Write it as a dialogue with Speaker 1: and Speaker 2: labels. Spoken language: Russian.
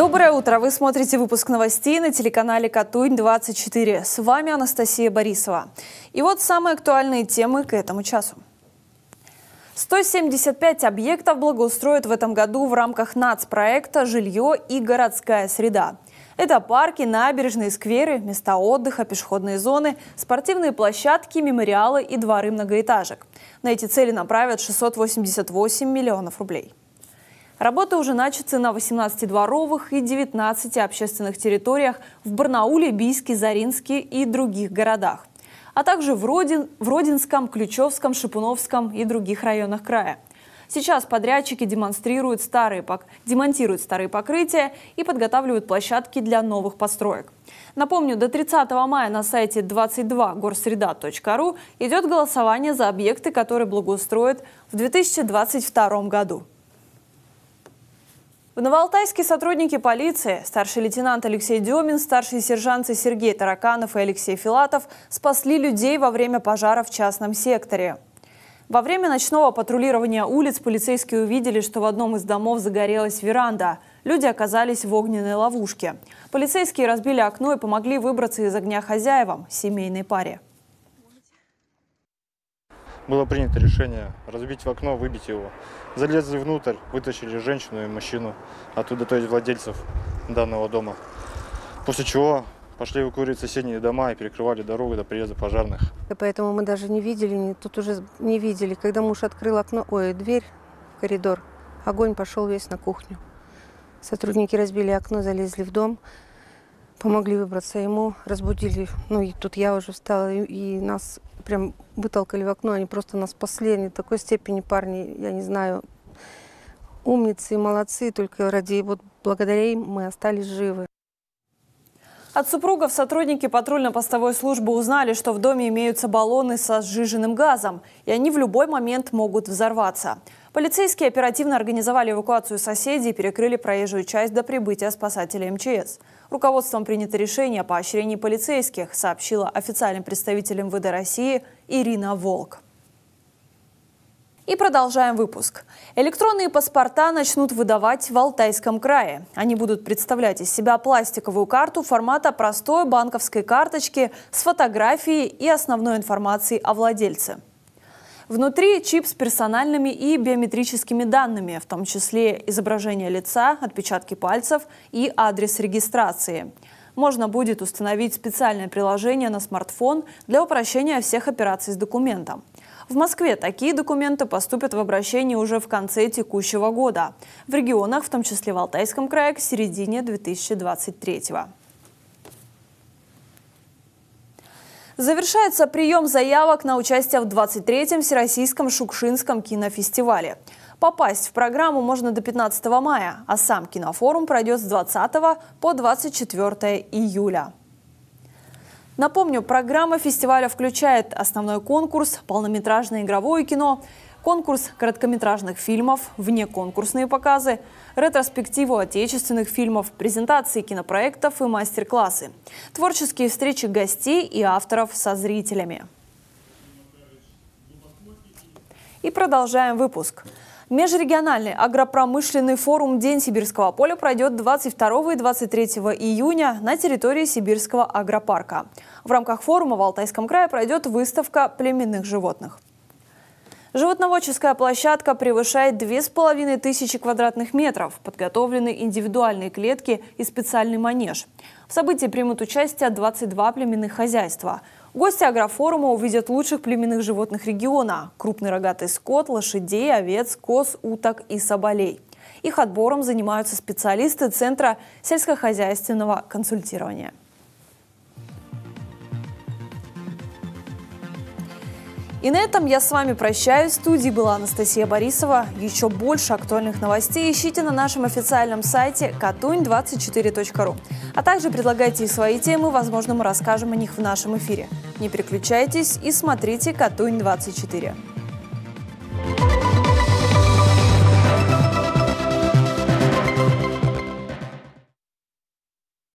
Speaker 1: Доброе утро! Вы смотрите выпуск новостей на телеканале Катунь-24. С вами Анастасия Борисова. И вот самые актуальные темы к этому часу. 175 объектов благоустроят в этом году в рамках нацпроекта «Жилье и городская среда». Это парки, набережные, скверы, места отдыха, пешеходные зоны, спортивные площадки, мемориалы и дворы многоэтажек. На эти цели направят 688 миллионов рублей. Работа уже начаты на 18 дворовых и 19 общественных территориях в Барнауле, Бийске, Заринске и других городах, а также в, Родин, в Родинском, Ключевском, Шипуновском и других районах края. Сейчас подрядчики демонстрируют старые, демонтируют старые покрытия и подготавливают площадки для новых построек. Напомню, до 30 мая на сайте 22горсреда.ру идет голосование за объекты, которые благоустроят в 2022 году. В Новоалтайске сотрудники полиции, старший лейтенант Алексей Демин, старшие сержанты Сергей Тараканов и Алексей Филатов спасли людей во время пожара в частном секторе. Во время ночного патрулирования улиц полицейские увидели, что в одном из домов загорелась веранда. Люди оказались в огненной ловушке. Полицейские разбили окно и помогли выбраться из огня хозяевам, семейной паре.
Speaker 2: Было принято решение разбить в окно, выбить его. Залезли внутрь, вытащили женщину и мужчину, оттуда, то есть владельцев данного дома. После чего пошли эвакуировать соседние дома и перекрывали дорогу до приезда пожарных.
Speaker 3: И поэтому мы даже не видели, тут уже не видели. Когда муж открыл окно, ой, дверь коридор, огонь пошел весь на кухню. Сотрудники разбили окно, залезли в дом, помогли выбраться ему, разбудили. Ну и тут я уже встала, и нас прям вытолкали в окно. Они просто нас спасли, они такой степени парни, я не знаю, умницы и молодцы. Только ради, вот благодаря им мы остались живы.
Speaker 1: От супругов сотрудники патрульно-постовой службы узнали, что в доме имеются баллоны со сжиженным газом, и они в любой момент могут взорваться. Полицейские оперативно организовали эвакуацию соседей и перекрыли проезжую часть до прибытия спасателей МЧС. Руководством принято решение о поощрении полицейских, сообщила официальным представителем МВД России Ирина Волк. И продолжаем выпуск. Электронные паспорта начнут выдавать в Алтайском крае. Они будут представлять из себя пластиковую карту формата простой банковской карточки с фотографией и основной информацией о владельце. Внутри чип с персональными и биометрическими данными, в том числе изображение лица, отпечатки пальцев и адрес регистрации. Можно будет установить специальное приложение на смартфон для упрощения всех операций с документом. В Москве такие документы поступят в обращение уже в конце текущего года. В регионах, в том числе в Алтайском крае, к середине 2023 года. Завершается прием заявок на участие в 23-м Всероссийском Шукшинском кинофестивале. Попасть в программу можно до 15 мая, а сам кинофорум пройдет с 20 по 24 июля. Напомню, программа фестиваля включает основной конкурс, полнометражное игровое кино, конкурс короткометражных фильмов, внеконкурсные показы, ретроспективу отечественных фильмов, презентации кинопроектов и мастер-классы, творческие встречи гостей и авторов со зрителями. И продолжаем выпуск. Межрегиональный агропромышленный форум «День сибирского поля» пройдет 22 и 23 июня на территории Сибирского агропарка. В рамках форума в Алтайском крае пройдет выставка племенных животных. Животноводческая площадка превышает 2500 квадратных метров, подготовлены индивидуальные клетки и специальный манеж. В событии примут участие 22 племенных хозяйства – Гости агрофорума увидят лучших племенных животных региона – крупный рогатый скот, лошадей, овец, коз, уток и соболей. Их отбором занимаются специалисты Центра сельскохозяйственного консультирования. И на этом я с вами прощаюсь. В студии была Анастасия Борисова. Еще больше актуальных новостей ищите на нашем официальном сайте katuny24.ru. А также предлагайте свои темы, возможно, мы расскажем о них в нашем эфире. Не переключайтесь и смотрите Катунь 24.